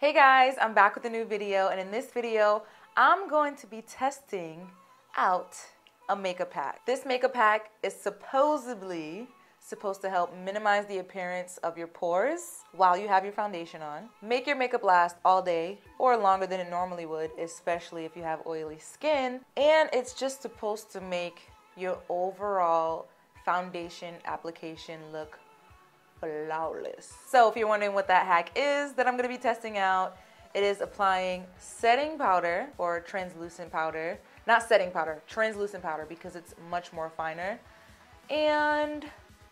Hey guys, I'm back with a new video and in this video, I'm going to be testing out a makeup pack. This makeup pack is supposedly supposed to help minimize the appearance of your pores while you have your foundation on, make your makeup last all day or longer than it normally would, especially if you have oily skin, and it's just supposed to make your overall foundation application look flawless. So if you're wondering what that hack is that I'm gonna be testing out, it is applying setting powder or translucent powder, not setting powder, translucent powder because it's much more finer, and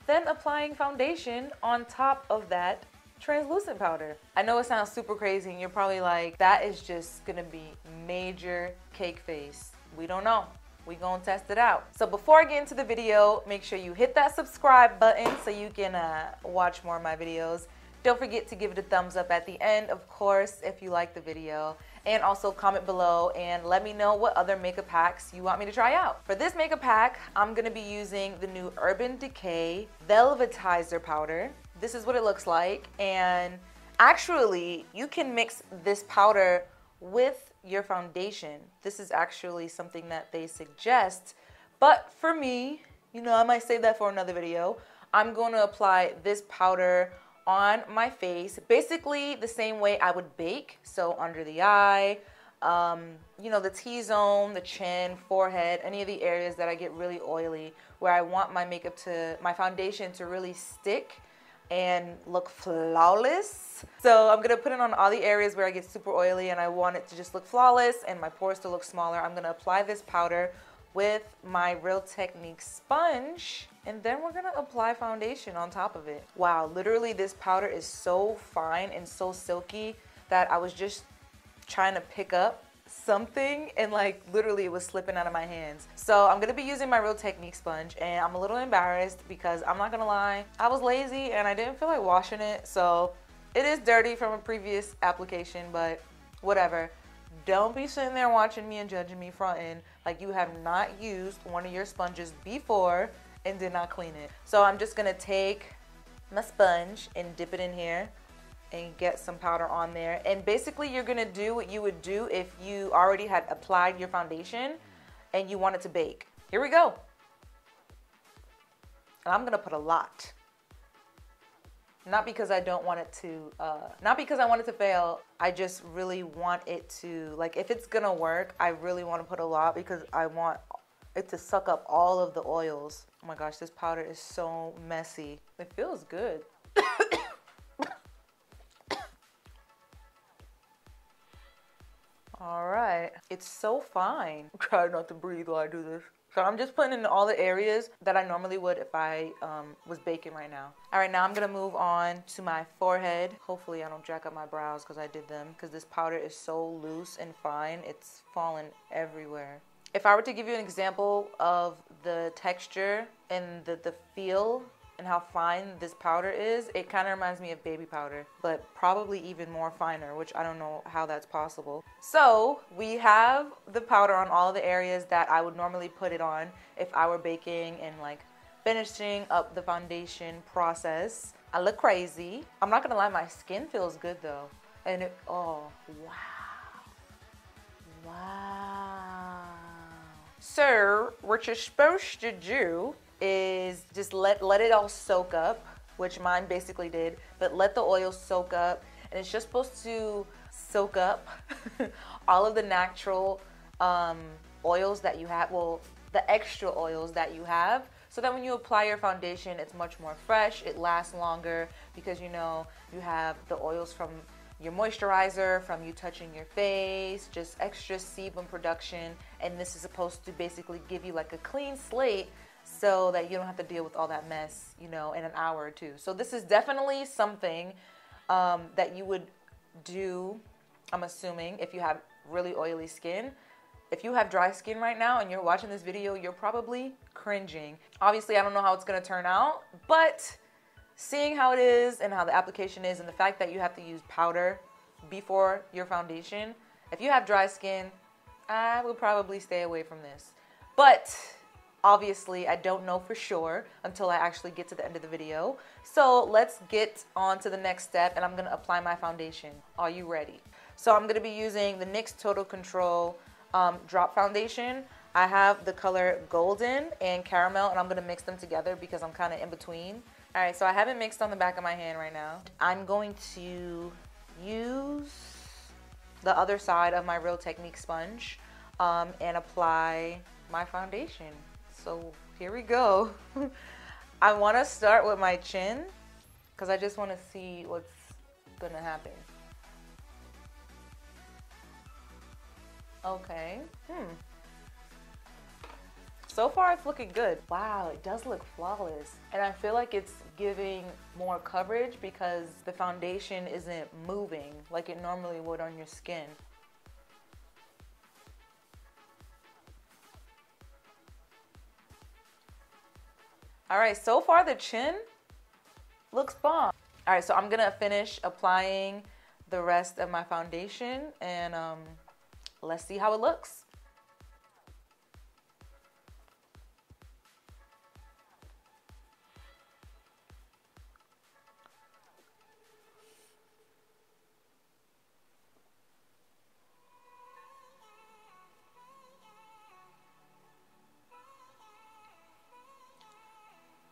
then applying foundation on top of that translucent powder. I know it sounds super crazy and you're probably like, that is just gonna be major cake face. We don't know we gonna test it out. So before I get into the video, make sure you hit that subscribe button so you can uh, watch more of my videos. Don't forget to give it a thumbs up at the end, of course, if you like the video. And also comment below and let me know what other makeup packs you want me to try out. For this makeup pack, I'm gonna be using the new Urban Decay Velvetizer Powder. This is what it looks like. And actually, you can mix this powder with your foundation. This is actually something that they suggest. But for me, you know, I might save that for another video. I'm going to apply this powder on my face, basically the same way I would bake. So under the eye, um, you know, the T-zone, the chin, forehead, any of the areas that I get really oily, where I want my makeup to, my foundation to really stick and look flawless. So I'm gonna put it on all the areas where I get super oily and I want it to just look flawless and my pores to look smaller. I'm gonna apply this powder with my Real Technique sponge and then we're gonna apply foundation on top of it. Wow, literally this powder is so fine and so silky that I was just trying to pick up something and like literally it was slipping out of my hands. So I'm gonna be using my Real Technique sponge and I'm a little embarrassed because I'm not gonna lie, I was lazy and I didn't feel like washing it. So it is dirty from a previous application, but whatever. Don't be sitting there watching me and judging me fronting like you have not used one of your sponges before and did not clean it. So I'm just gonna take my sponge and dip it in here and get some powder on there. And basically you're gonna do what you would do if you already had applied your foundation and you wanted to bake. Here we go. And I'm gonna put a lot. Not because I don't want it to, uh, not because I want it to fail. I just really want it to, like if it's gonna work, I really wanna put a lot because I want it to suck up all of the oils. Oh my gosh, this powder is so messy. It feels good. All right. It's so fine. Try not to breathe while I do this. So I'm just putting in all the areas that I normally would if I um, was baking right now. All right, now I'm gonna move on to my forehead. Hopefully I don't jack up my brows because I did them because this powder is so loose and fine. It's fallen everywhere. If I were to give you an example of the texture and the, the feel and how fine this powder is, it kind of reminds me of baby powder, but probably even more finer, which I don't know how that's possible. So we have the powder on all the areas that I would normally put it on if I were baking and like finishing up the foundation process. I look crazy. I'm not gonna lie, my skin feels good though. And it, oh, wow. Wow. So, what you're supposed to do is just let let it all soak up, which mine basically did, but let the oil soak up. And it's just supposed to soak up all of the natural um, oils that you have, well, the extra oils that you have, so that when you apply your foundation, it's much more fresh, it lasts longer because you know you have the oils from your moisturizer, from you touching your face, just extra sebum production, and this is supposed to basically give you like a clean slate so that you don't have to deal with all that mess, you know, in an hour or two. So this is definitely something um, that you would do, I'm assuming, if you have really oily skin. If you have dry skin right now and you're watching this video, you're probably cringing. Obviously, I don't know how it's gonna turn out, but seeing how it is and how the application is and the fact that you have to use powder before your foundation, if you have dry skin, I would probably stay away from this. But Obviously, I don't know for sure until I actually get to the end of the video. So let's get on to the next step and I'm gonna apply my foundation. Are you ready? So I'm gonna be using the NYX Total Control um, Drop Foundation. I have the color Golden and Caramel and I'm gonna mix them together because I'm kind of in between. All right, so I have it mixed on the back of my hand right now. I'm going to use the other side of my Real Technique sponge um, and apply my foundation. So here we go. I want to start with my chin because I just want to see what's going to happen. Okay. Hmm. So far, it's looking good. Wow, it does look flawless. And I feel like it's giving more coverage because the foundation isn't moving like it normally would on your skin. All right, so far the chin looks bomb. All right, so I'm gonna finish applying the rest of my foundation and um, let's see how it looks.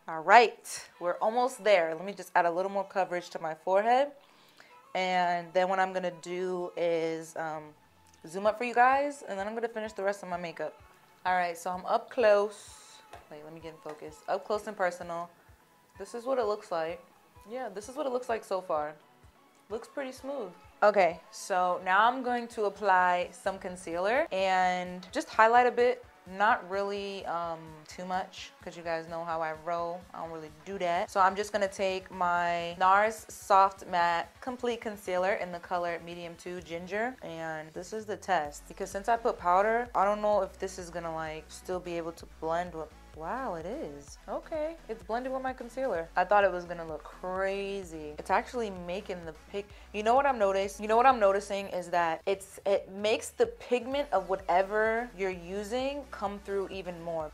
All right, we're almost there. Let me just add a little more coverage to my forehead. And then what I'm gonna do is um, zoom up for you guys, and then I'm gonna finish the rest of my makeup. All right, so I'm up close. Wait, let me get in focus. Up close and personal. This is what it looks like. Yeah, this is what it looks like so far. Looks pretty smooth. Okay, so now I'm going to apply some concealer and just highlight a bit not really um, too much because you guys know how I roll. I don't really do that. So I'm just going to take my NARS Soft Matte Complete Concealer in the color Medium 2 Ginger. And this is the test. Because since I put powder, I don't know if this is going to like still be able to blend with Wow, it is. Okay, it's blended with my concealer. I thought it was gonna look crazy. It's actually making the pig. You know what I'm noticing? You know what I'm noticing is that it's it makes the pigment of whatever you're using come through even more.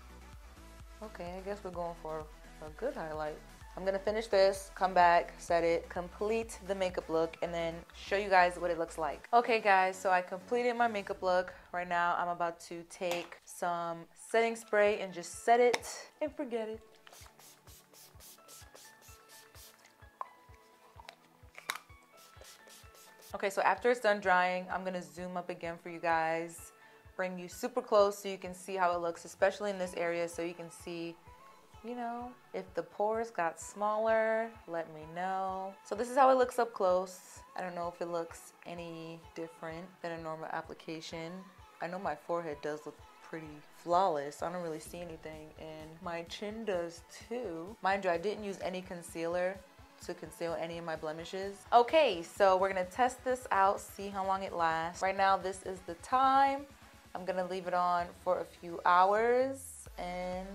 Okay, I guess we're going for a good highlight. I'm gonna finish this, come back, set it, complete the makeup look, and then show you guys what it looks like. Okay guys, so I completed my makeup look. Right now I'm about to take some setting spray and just set it and forget it. Okay, so after it's done drying, I'm gonna zoom up again for you guys, bring you super close so you can see how it looks, especially in this area so you can see you know, if the pores got smaller, let me know. So this is how it looks up close. I don't know if it looks any different than a normal application. I know my forehead does look pretty flawless. I don't really see anything and my chin does too. Mind you, I didn't use any concealer to conceal any of my blemishes. Okay, so we're gonna test this out, see how long it lasts. Right now, this is the time. I'm gonna leave it on for a few hours and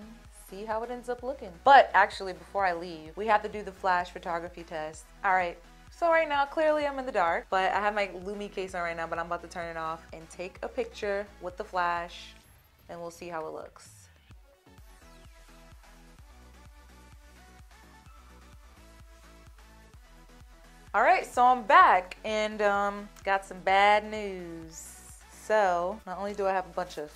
see how it ends up looking. But actually, before I leave, we have to do the flash photography test. All right, so right now, clearly I'm in the dark, but I have my LuMee case on right now, but I'm about to turn it off and take a picture with the flash and we'll see how it looks. All right, so I'm back and um, got some bad news. So not only do I have a bunch of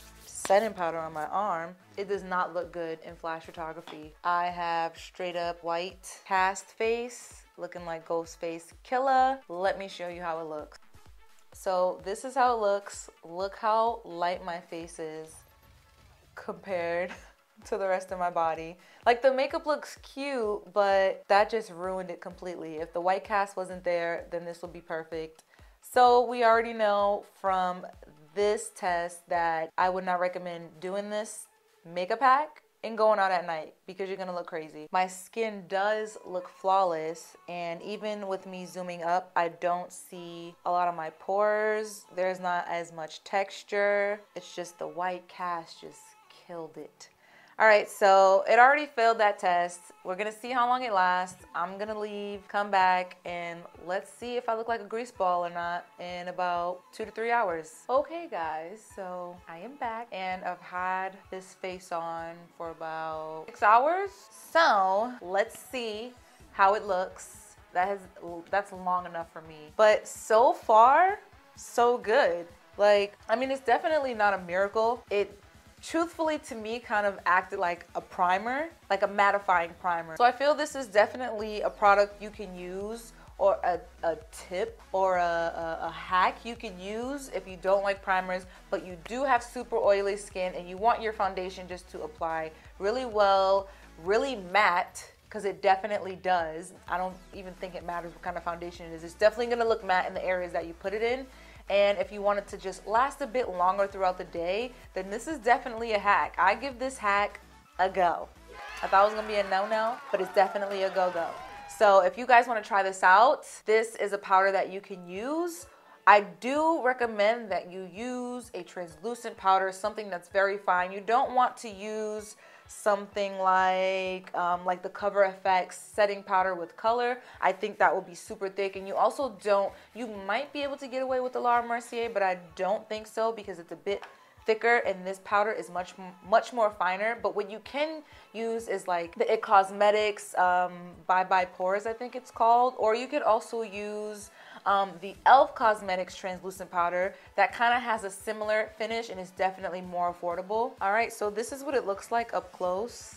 setting powder on my arm, it does not look good in flash photography. I have straight up white cast face, looking like Ghostface Killah. Let me show you how it looks. So this is how it looks. Look how light my face is compared to the rest of my body. Like the makeup looks cute, but that just ruined it completely. If the white cast wasn't there, then this would be perfect. So we already know from this test that I would not recommend doing this makeup pack and going out at night because you're gonna look crazy. My skin does look flawless and even with me zooming up, I don't see a lot of my pores. There's not as much texture. It's just the white cast just killed it. All right, so it already failed that test. We're gonna see how long it lasts. I'm gonna leave, come back, and let's see if I look like a grease ball or not in about two to three hours. Okay guys, so I am back and I've had this face on for about six hours. So let's see how it looks. That has that's long enough for me. But so far, so good. Like, I mean, it's definitely not a miracle. It truthfully to me kind of acted like a primer, like a mattifying primer. So I feel this is definitely a product you can use or a, a tip or a, a, a, hack you can use if you don't like primers, but you do have super oily skin and you want your foundation just to apply really well, really matte, because it definitely does. I don't even think it matters what kind of foundation it is. It's definitely gonna look matte in the areas that you put it in. And if you want it to just last a bit longer throughout the day, then this is definitely a hack. I give this hack a go. I thought it was gonna be a no-no, but it's definitely a go-go. So if you guys wanna try this out, this is a powder that you can use. I do recommend that you use a translucent powder, something that's very fine. You don't want to use something like um, like the Cover FX setting powder with color. I think that will be super thick. And you also don't, you might be able to get away with the Laura Mercier, but I don't think so because it's a bit thicker and this powder is much much more finer but what you can use is like the it cosmetics um, bye bye pores i think it's called or you could also use um, the e.l.f. Cosmetics translucent powder that kind of has a similar finish and is definitely more affordable. All right, so this is what it looks like up close.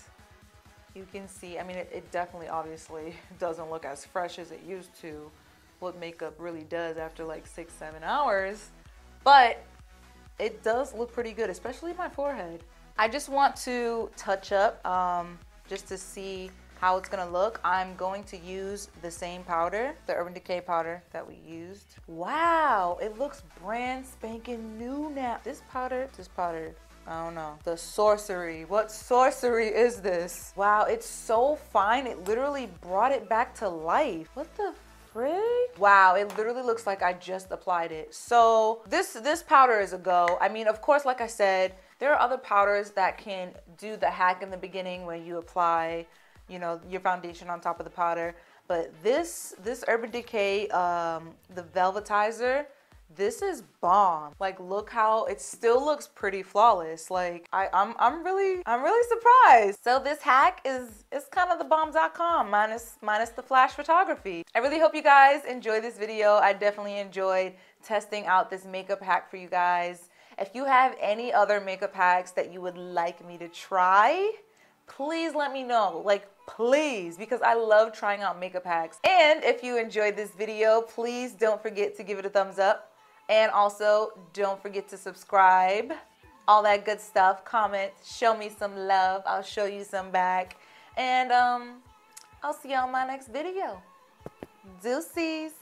You can see, I mean, it, it definitely obviously doesn't look as fresh as it used to. What makeup really does after like six, seven hours. But it does look pretty good, especially my forehead. I just want to touch up um, just to see how it's gonna look, I'm going to use the same powder, the Urban Decay powder that we used. Wow, it looks brand spanking new now. This powder, this powder, I don't know. The sorcery. What sorcery is this? Wow, it's so fine. It literally brought it back to life. What the? Wow, it literally looks like I just applied it. So this this powder is a go. I mean, of course, like I said, there are other powders that can do the hack in the beginning when you apply you know, your foundation on top of the powder. But this, this Urban Decay, um, the Velvetizer, this is bomb. Like, look how it still looks pretty flawless. Like, I, I'm, I'm really, I'm really surprised. So this hack is, it's kind of the bomb.com minus, minus the flash photography. I really hope you guys enjoy this video. I definitely enjoyed testing out this makeup hack for you guys. If you have any other makeup hacks that you would like me to try, please let me know. Like, please, because I love trying out makeup hacks. And if you enjoyed this video, please don't forget to give it a thumbs up. And also, don't forget to subscribe. All that good stuff. Comment, show me some love. I'll show you some back. And um, I'll see y'all in my next video. Deuces.